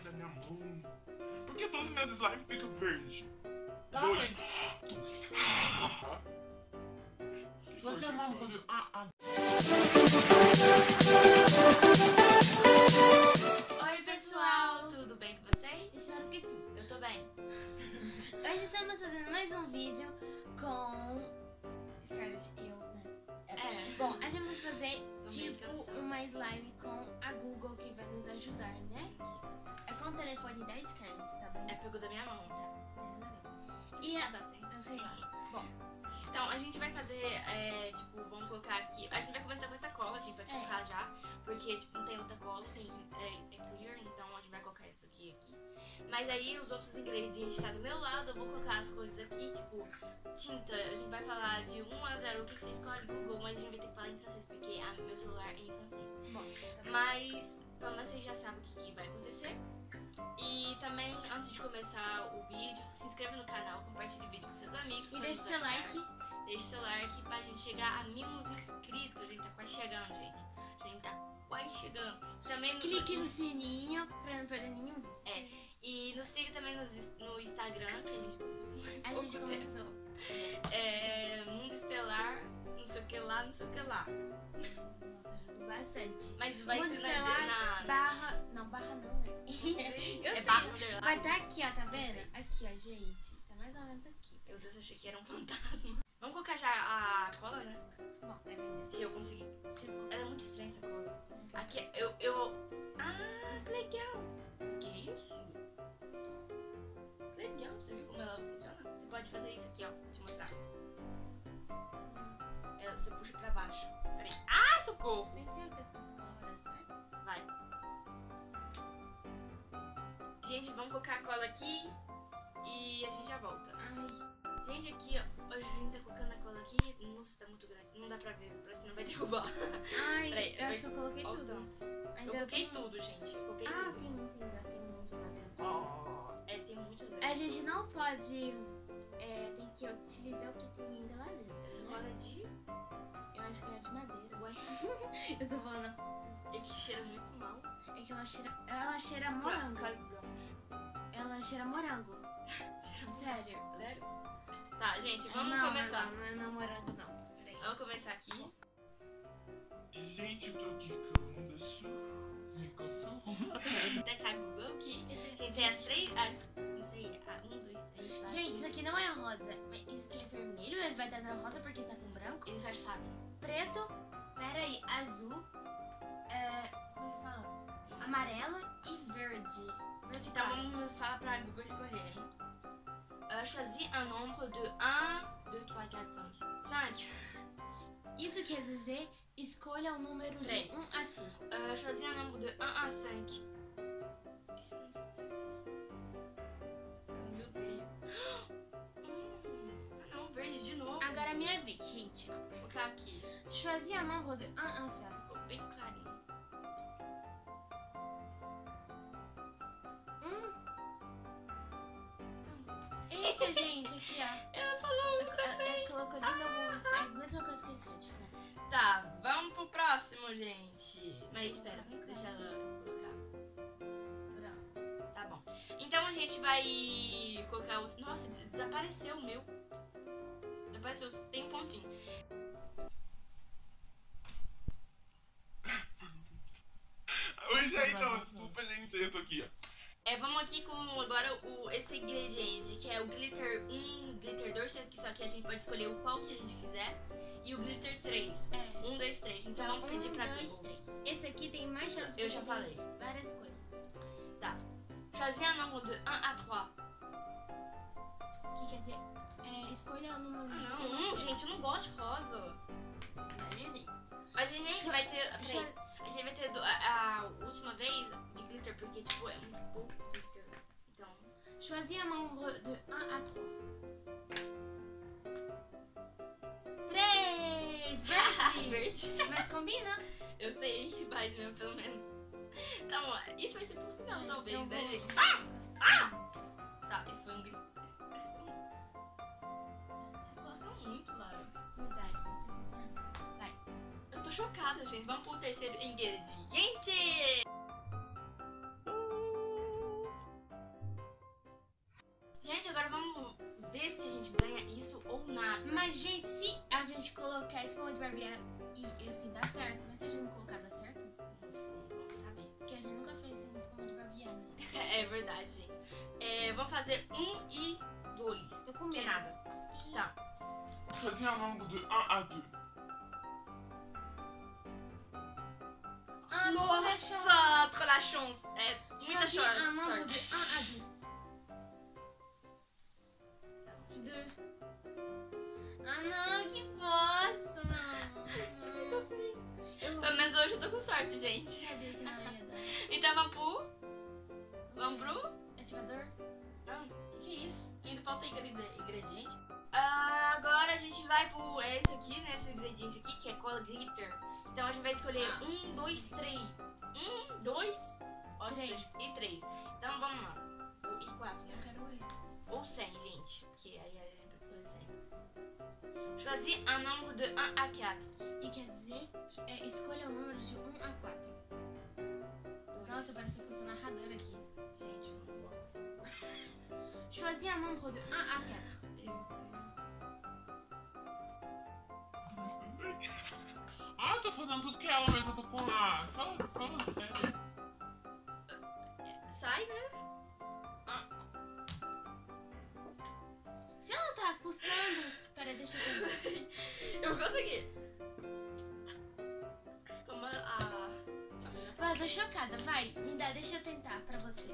slime da minha mão. Por que todas as minhas slimes ficam verdes? Tá, Dois. mas Dois. Você não. foi? Ah, ah. Oi pessoal, tudo bem com vocês? Espero que sim. Eu tô bem. Hoje estamos fazendo mais um vídeo com Scarlett e eu, né? É. Bom, tipo uma slime com a Google que vai nos ajudar, né? É com o telefone da Scarlett, tá bom? É pegou da minha mão, tá? E a... Eu sei lá. Bom, então a gente vai fazer, é, tipo, vamos colocar aqui. A gente vai começar com essa cola, a gente vai É. colocar já. Porque, tipo, não tem outra cola, tem, é, é clear, então a gente vai colocar isso aqui aqui. Mas aí os outros ingredientes tá do meu lado, eu vou colocar as coisas tinta. A gente vai falar de 1 a 0, o que você escolhe, Google, mas a gente vai ter que falar em francês, porque a, meu celular é em francês. Bom, tá Mas, pelo menos vocês já sabem o que, que vai acontecer. E também, antes de começar o vídeo, se inscreva no canal, compartilhe o vídeo com seus amigos. E deixe seu like. Deixe seu like pra gente chegar a mil inscritos. A gente tá quase chegando, gente. A gente tá quase chegando. Também no- Clique no sininho pra não perder nenhum vídeo. É. E nos siga também no, no Instagram, que a gente começou. A gente começou. É, Mundo Estelar, não sei o que lá, não sei o que lá. Nossa, ajudou bastante. Mas vai Mundo ter na, Estelar, na, Barra. Não, barra não, né? Eu é sei. barra underline. Vai estar aqui, ó, tá vendo? Aqui, ó, gente. Tá mais ou menos aqui. Meu Deus, eu achei que era um fantasma. Vamos colocar já a cola, né? Bom, é. Se eu conseguir. Aqui, eu, eu... Ah, que legal. Que isso? Que legal, você viu como ela funciona? Você pode fazer isso aqui, ó. Vou te mostrar. Ela, você puxa pra baixo. Peraí. Ah, socorro! Nem sei o que essa cola vai dar certo. Vai. Gente, vamos colocar a cola aqui e a gente já volta. Ai, Gente, aqui, ó. A gente tá colocando a cola aqui. Nossa, tá muito grande. Não dá pra ver, parece que não vai derrubar. ai Peraí, eu acho que eu coloquei Ó tudo. Ainda Eu coloquei tem- tudo, gente. Eu coloquei Ah, tudo. tem muito ainda, tem muito lá dentro. Ah, É, tem muito A grande. gente não pode. É, tem que utilizar o que tem ainda lá dentro. Essa né? cola é de... Eu acho que é de madeira. Ué, Eu tô falando. é que cheira muito mal. É que ela cheira. Ela cheira morango. Ela cheira morango. Sério. Sério? Tá, gente, vamos não, começar. Não, não é não morango, não. Peraí, Vamos começar aqui. gente, eu tô aqui com cachorro. Até tá Google aqui. Gente, tem as três... As, não sei, a, um, dois, três, quatro. Gente, isso aqui não é rosa. mas Isso aqui é vermelho, mas vai dar na rosa porque tá com branco. Eles já sabem. Preto, pera aí, azul, é, como que fala? Amarelo e verde. Verde Então vamos falar pra Google escolher, hein? Euh, choisis un nombre de 1, 2, 3, 4, 5. 5. Isso quer dizer, escolha o número de Peraí. 1 a 5. Euh, choisis un nombre de 1 a 5. Meu Deus. Ah, não, verde de novo. Agora é minha vez, gente. Vou colocar aqui. Choisis un nombre de 1 a 5. Ficou bem clarinho. Gente, aqui, ó. Ela falou eu- eu colocou de novo a mesma coisa que eu escrevi. Tipo, Tá, vamos pro próximo, gente. Mas espera, deixa ela colocar. pronto. Tá bom. Então a gente vai colocar outro. Nossa, desapareceu o meu. Desapareceu, tem um pontinho. Oi, gente, ó, desculpa, gente, eu tô aqui, ó. É, vamos aqui com agora o, esse ingrediente, que é o glitter 1, glitter 2, sendo que só que a gente pode escolher o qual que a gente quiser. E o glitter 3. É. 1, 2, 3. Então vamos pedir um, pra dois, Google. três. Esse aqui tem mais chance Eu já falei. Várias coisas. Choisis un nombre de 1 a 3. O que quer dizer? É, escolha o número Ah, de não, hum, gente, eu não gosto de rosa. Mas a gente vai ter. Peraí, a gente vai ter a, a última vez de glitter, porque tipo, é muito pouco glitter. Então. Choisis un nombre de 1 à 3. 3! Verde! Verde. Mas combina? Eu sei, mas né, pelo menos. Tá bom, isso vai ser pro final, talvez, né, gente? Ah! Tá, isso foi um glitter. chocada, gente. Vamos pro terceiro ingrediente! Gente, agora vamos ver se a gente ganha isso ou nada. Mas, gente, se a gente colocar espuma de barbear e, assim dá certo, mas se a gente não colocar dá certo? Não sei, vamos saber. Porque a gente nunca fez espuma de barbear, né? é verdade, gente. É, vamos fazer um e dois. Tô com medo. Que nada. Tá. Fazia o nome do... Ah, ah, de 1 à 2. 2. Ah, não, que bosta, não. Pelo menos hoje eu tô com sorte, gente. sabia que não ia dar. Então. Vamos pro. Ativador? Não, Ainda falta ingredi- ingrediente. Ah, agora a gente vai pro. É esse aqui, né? Esse ingrediente aqui, que é cola glitter. Então a gente vai escolher Ah. um, dois, três. Um, dois ó, Três. e três. Então vamos lá. E quatro, Eu né? quero esse. Ou 100, gente. Porque aí a gente escolher 100. Choisis un nombre de 1 à 4. E quer dizer, é, escolha o número de 1 a 4. Choisis un nombre de 1 a 4. Ah, eu tô fazendo tudo que ela, mas eu tô com a. Fala, fala sério. Sai, né? Se ela tá custando. Pera, deixa eu ver. Eu consegui. Tô chocada. Vai, me dá, deixa eu tentar pra você.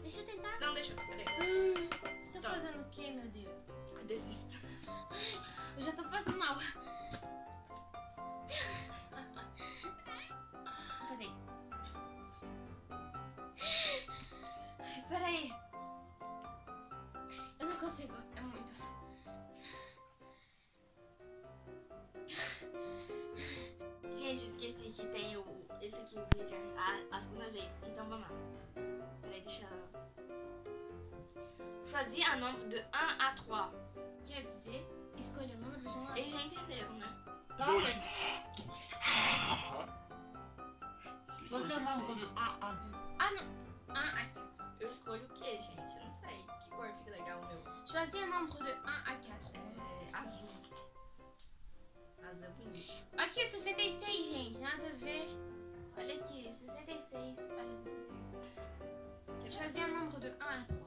Deixa eu tentar. Não, deixa eu. Peraí. Você tá Tá. fazendo o quê, meu Deus? Eu desisto. Eu já tô passando mal. Peraí. Ai, Peraí. Eu não consigo. É muito. Gente, esqueci que tem o. Esse aqui, o glitter, a, a segunda vez. Então vamos lá. Peraí, deixa. Choisis un nombre de 1 à 3. Quer dizer, escolha o número de um a Eles já entenderam, né? Tá, Dois. un nombre de 1 à 2. Ah, não. Ah, aqui. Eu escolho o que, gente? Eu não sei. Que cor fica legal o meu? Choisis un nombre de 1 a 4. É azul. Azul é bonito. Aqui, 66, gente. Nada a ver. Olha aqui, 66. Olha 66. Choisis un nombre de 1 à 3.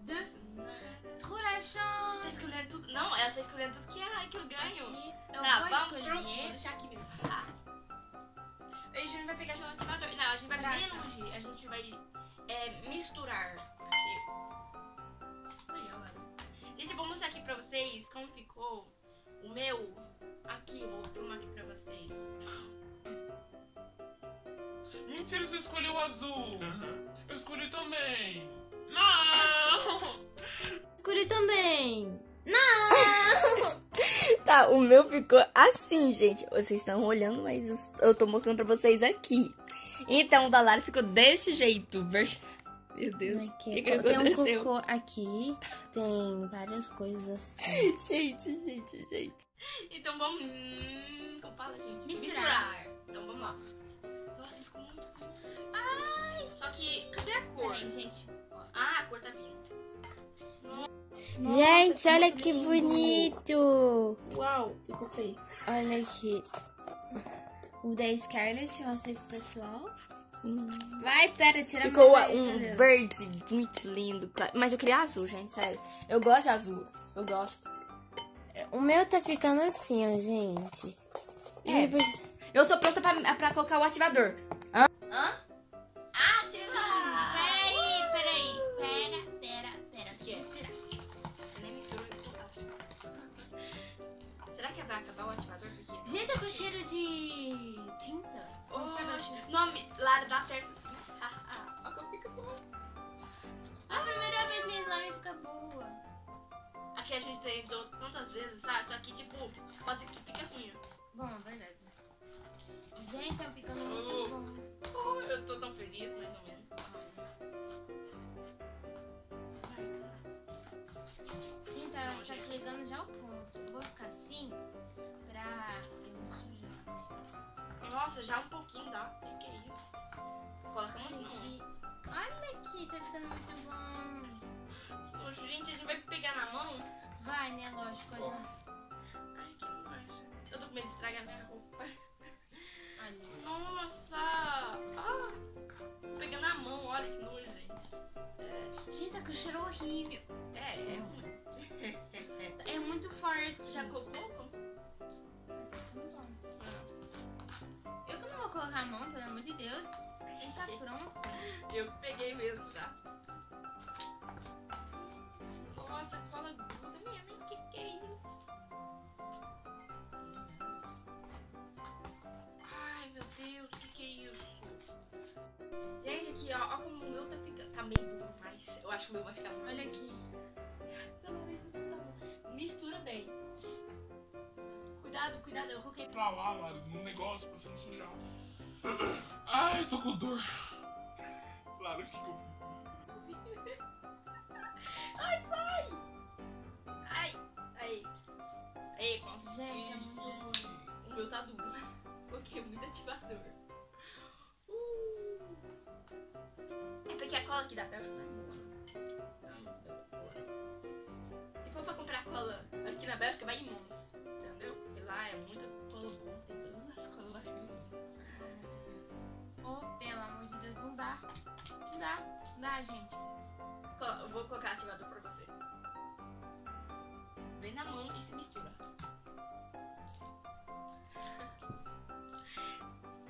2. Trop la Tá chance. escolhendo tudo. Não, ela tá escolhendo tudo que, é, que eu ganho. Aqui, eu Tá, vou vamos pro... Vou escolher. deixar aqui mesmo. Tá. A gente vai pegar já o ativador. Não, a gente vai Tá, tá. longe. A gente vai é, misturar. Aqui. Gente, eu vou mostrar aqui pra vocês como ficou o meu. Aqui, vou filmar aqui pra vocês. Mentira, você escolheu o azul. Eu escolhi também. Não! Escolhi também. Não! Tá, o meu ficou assim, gente. Vocês estão olhando, mas eu- eu tô mostrando pra vocês aqui. Então, o da Lara ficou desse jeito. Meu Deus. O que, que tem um aconteceu? cocô aqui, tem várias coisas assim. Gente, gente, gente. Então vamos. Hum, como fala, gente? Misturar. Então vamos lá. Nossa, ficou muito. Ai! Só que, cadê a cor? Peraí, gente. Ah, a cor tá vindo. Gente, olha que bonito! Uau, ficou feio. Olha aqui. O da Scarlett, mostra pro pessoal. Vai, pera, tira Ficou um verde muito lindo. Mas eu queria azul, gente, sério. Eu gosto de azul. Eu gosto. O meu tá ficando assim, ó, gente. E É. Eu tô pronta pra, pra colocar o ativador. Hã? Tira! Peraí, peraí. Pera, pera, pera. que? Respirar. Eu nem misturo vou colocar. Será que vai acabar o ativador? Porque... Gente, tá com cheiro de tinta. Assim? Nome, Lara, dá certo assim. Olha como fica. A primeira vez minha slime fica boa. Aqui a gente tentou tantas vezes, sabe? Só que, tipo, pode ser que fique ruim. Bom, é verdade. Gente, tá ficando muito bom. Oh, eu tô tão feliz, mais ou menos. Gente, tá, tá chegando já o ponto. Vou ficar assim Nossa, já um pouquinho dá. O que é isso? Coloca muito não. Olha aqui, tá ficando muito bom. nojo. Gente, a gente vai pegar na mão. Vai, né? Lógico. Lá. Ai, que nojo. Eu tô com medo de estragar minha roupa. Olha. Nossa! Ah, pegando na mão, olha que nojo, gente. Gente, tá com cheiro horrível. É, é ruim. É muito forte. Já colocou? Eu que não vou colocar a mão, pelo amor de Deus. Não tá pronto. Eu que peguei mesmo, tá? Nossa, cola gruda mesmo. O que, que é isso? Ai, meu Deus, o que, que é isso? Gente, aqui, ó, ó como o meu tá ficando. Tá meio duro, mas eu acho que o meu vai ficar Olha aqui. Pelo menos tá bom. Mistura bem. Cuidado, cuidado, eu coloquei. Pra lá, lá, no negócio pra você não sujar. Ai, tô com dor. Claro que eu Ai, sai! Ai, aí. Aí, consegui. Gente, é muito ruim. O meu tá duro. Porque é muito ativador. Uh. É porque a cola aqui da Bélgica não é boa. Se for pra comprar cola aqui na Bélgica, vai em Mons. Entendeu? Porque lá é muita cola boa. Tem todas as colas lá que Ai, meu Deus. Oh, pelo amor de Deus, não dá. Não dá. Não dá, gente. Eu vou colocar ativador pra você. Vem na mão e se mistura.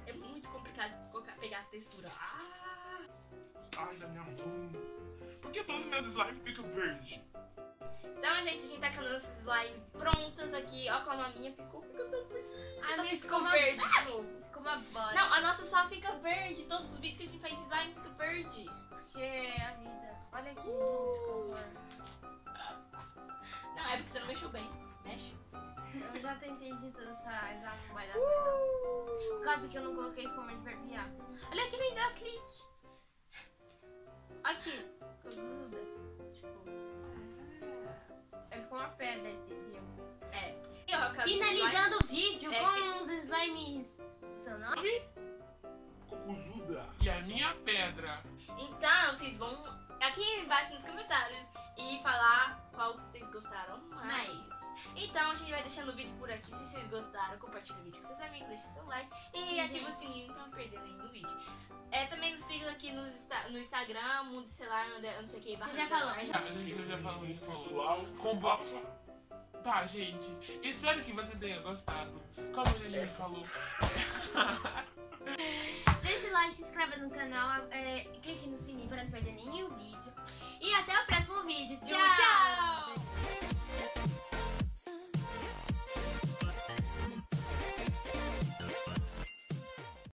É muito complicado colocar, pegar a textura. Ah! Ai, da minha mão. Por que todos os meus slimes ficam verdes? Então, gente, a gente tá com as nossas slime prontas aqui. Ó como a minha ficou. A Só minha ficou ficou uma- verde de novo. Ficou uma bosta. Não, a nossa só fica verde. Todos os vídeos que a gente faz slime fica verde. Porque é a vida. Olha aqui, gente, que horror. Não, é porque você não mexeu bem. Mexe. Eu já tentei de toda essa essa não vai dar não. Por causa que eu não coloquei espuma de barbear. Olha que lindo, clique. Aqui, ficou gruda. Tipo, aí ficou uma pedra, entendeu? É. E, ó, Finalizando o vídeo É com os slimes. Seu nome? Cocuzuda. E a minha pedra. Então, vocês vão aqui embaixo nos comentários e falar qual que vocês gostaram mais. Mais. Então, a gente vai deixando o vídeo por aqui. Se vocês gostaram, compartilha o vídeo com seus amigos, deixe seu like e Sim, ativa gente. o sininho pra não perder nenhum vídeo. É, também nos sigam aqui no, no Instagram, Mundo Celular, não sei o que. Você já falou, já- A gente já falou isso pessoal. Com bota. Tá, gente. Espero que vocês tenham gostado. Como a gente falou. Deixe like, se inscreva no canal, é, clique no sininho para não perder nenhum vídeo. E até o próximo vídeo. Tchau! Tchau!